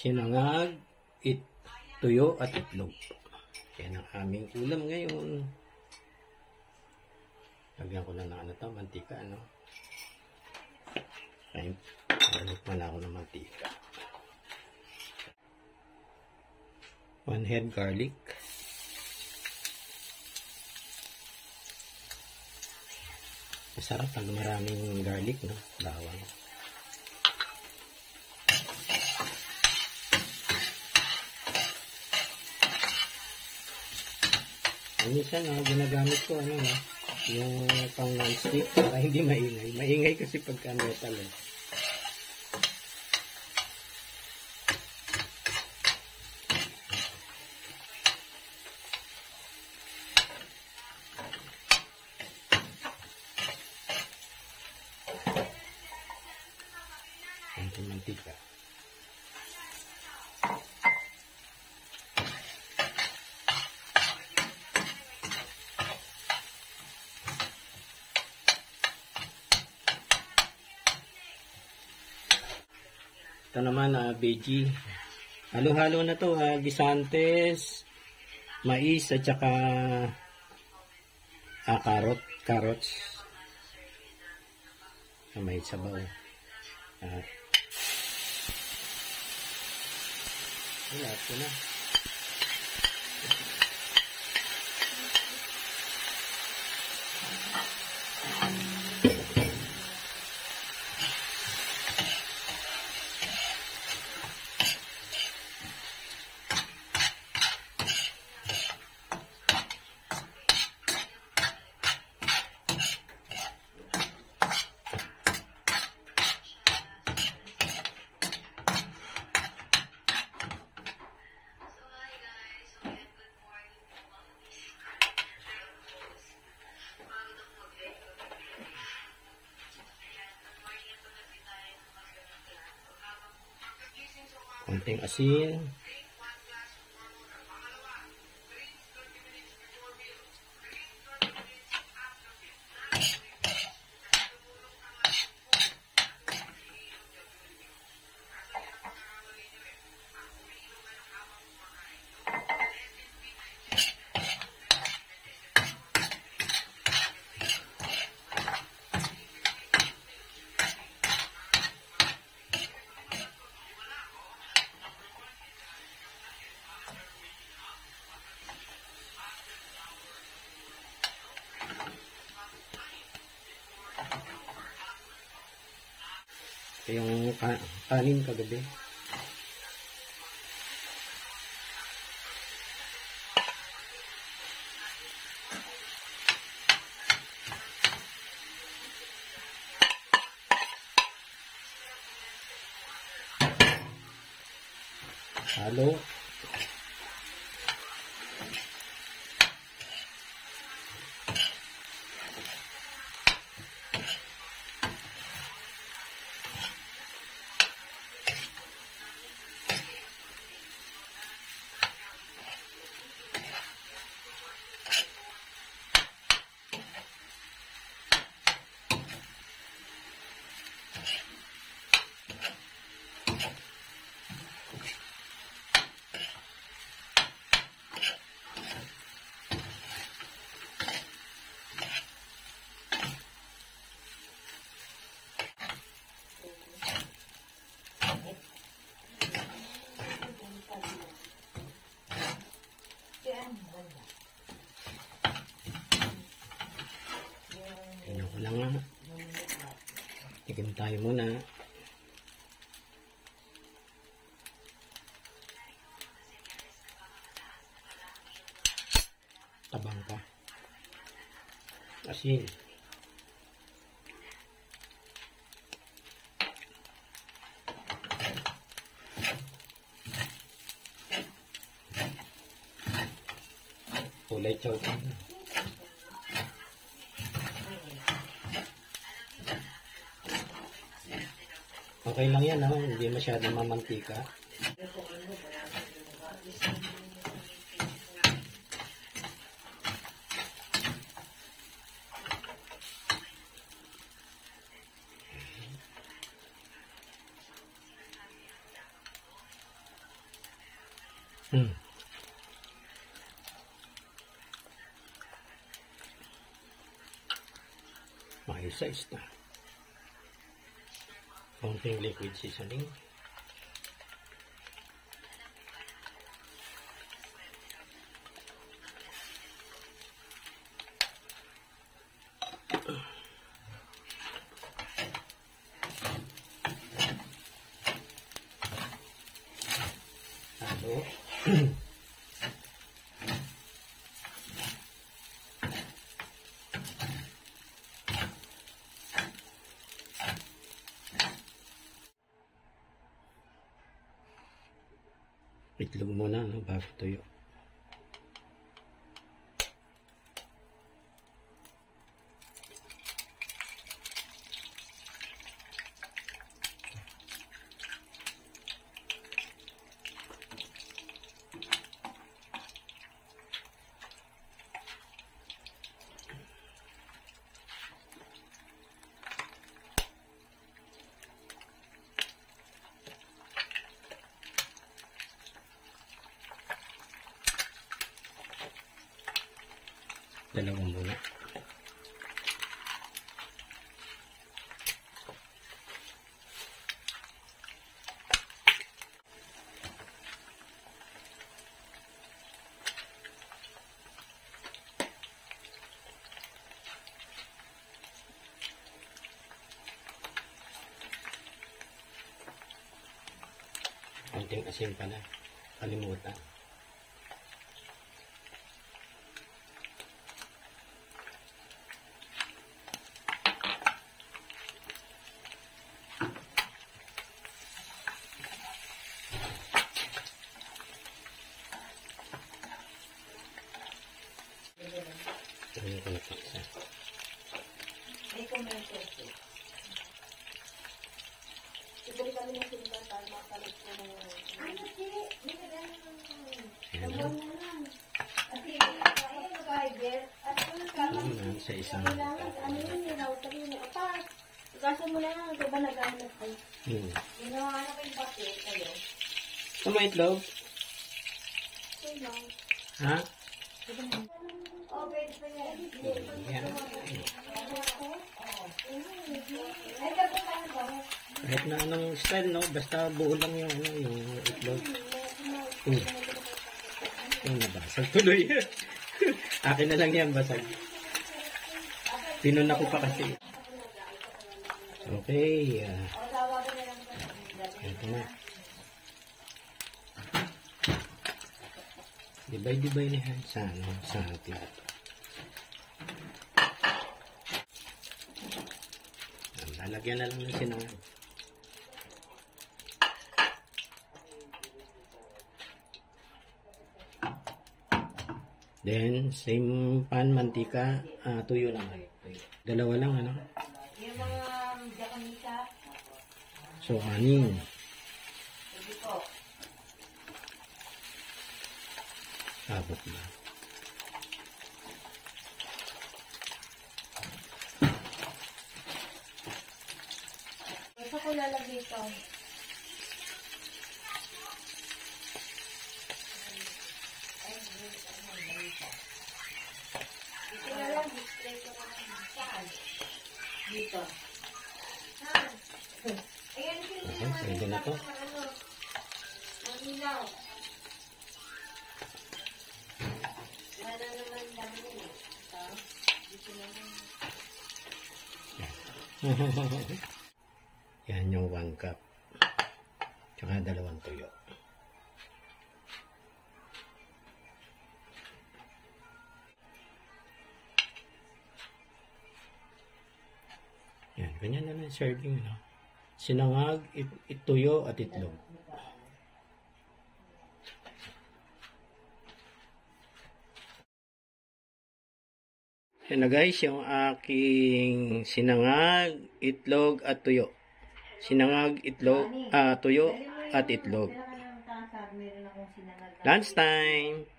sinangag, it, tuyo at itlog. Yan ang aming ulam ngayon. Lagyan ko na ng ano to, mantika, ano. Ay, balik na ako ng mantika. One head garlic. Masarap pag maraming garlic, no? Bawang. Minsan, no, ginagamit ko, ano, no, yung pang non-stick para hindi maingay. Maingay kasi pagka metal, eh. Konting mantika. Ito naman, ah, veggie. Halo-halo na to, ah, gisantes, mais, at saka ah, carrot, carrots. Ah, may sabaw. Ah. Wala ito na. Konting asin. Yung ka- kanin kagabi. Halo. Tingnan ko lang nga. Tikim tayo muna. Tabang pa. Asin. Kulay chow pa. Okay lang yan, ha? hindi masyadong mamantika. Hmm. Size na. Konting liquid seasoning. Halo. Itlog muna, no, bago Dalawang muna. Konting asin pa na. Kalimutan. Ano ko na isa. May comment kasi. Ibalik kami ng silba para makalit ko ng... Ay, hindi. Hindi ka ganun ng... Ayan na. Tawag na lang. Kasi, ayun, mag-hybrid. At kung kama, Ayan, sa isang ano yun, yun, out sabi mo, apa, gaso mo na lang, ito ba nag-ano ko? Hmm. Ginawa na ko yung bakit, kayo. Tama itlog? Okay lang. Ha? Kahit na anong style, no? Basta buo lang yung, ano, yung itlog. Hmm. Yung nabasag tuloy. Akin na lang yan, basag. Pinuna ko pa kasi. Okay. ah. ito na. Dibay-dibay na yan sa, ano, sa. Yan, Lalagyan na lang ng sinangan. Then, same pan, mantika, ah, tuyo lang. Dalawa lang, ano? Yung mga jakanisa, So, aning. hindi po. Abot na. Gusto ko lalagay ito. Dito na lang, display ko na. Saan? Dito. Ayan, hindi Okay, naman pwede na Yan yung one cup. Tsaka dalawang tuyo. Yan, ganyan na lang serving, no? Sinangag, it, ituyo, at itlog. Yan na guys, yung aking sinangag, itlog, at tuyo. Sinangag, itlog, ah, tuyo, at itlog. Lunch time!